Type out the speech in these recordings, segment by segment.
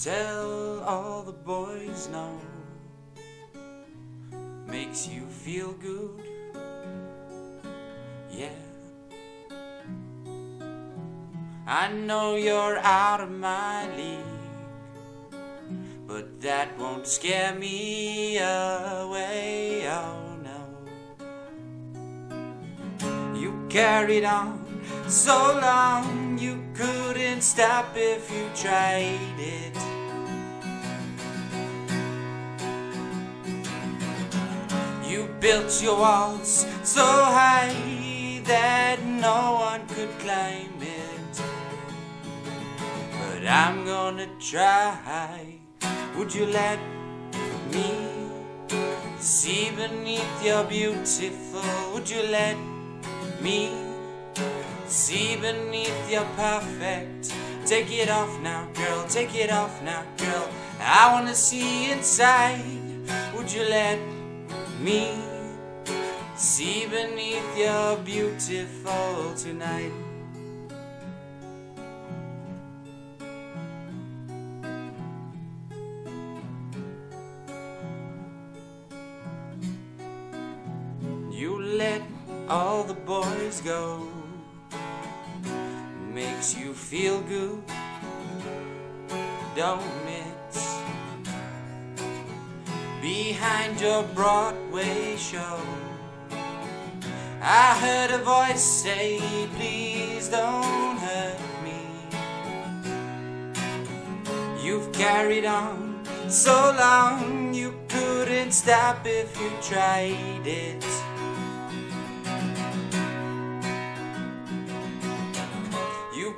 Tell all the boys no. Makes you feel good. Yeah. I know you're out of my league. But that won't scare me away. Oh no. You carried on so long you couldn't stop if you tried it. You built your walls so high that no one could climb it. But I'm gonna try. Would you let me see beneath your beautiful? Would you let me see beneath your perfect? Take it off now, girl. Take it off now, girl. I wanna see inside. Would you let me see beneath your beautiful tonight? You let all the boys go. Makes you feel good, don't it? Behind your Broadway show, I heard a voice say, Please don't hurt me. You've carried on so long, you couldn't stop if you tried it.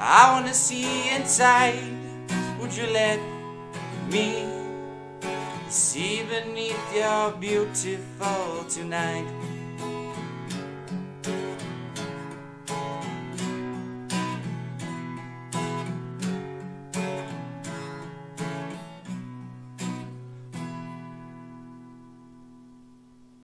I wanna see inside. Would you let me see beneath your beautiful tonight?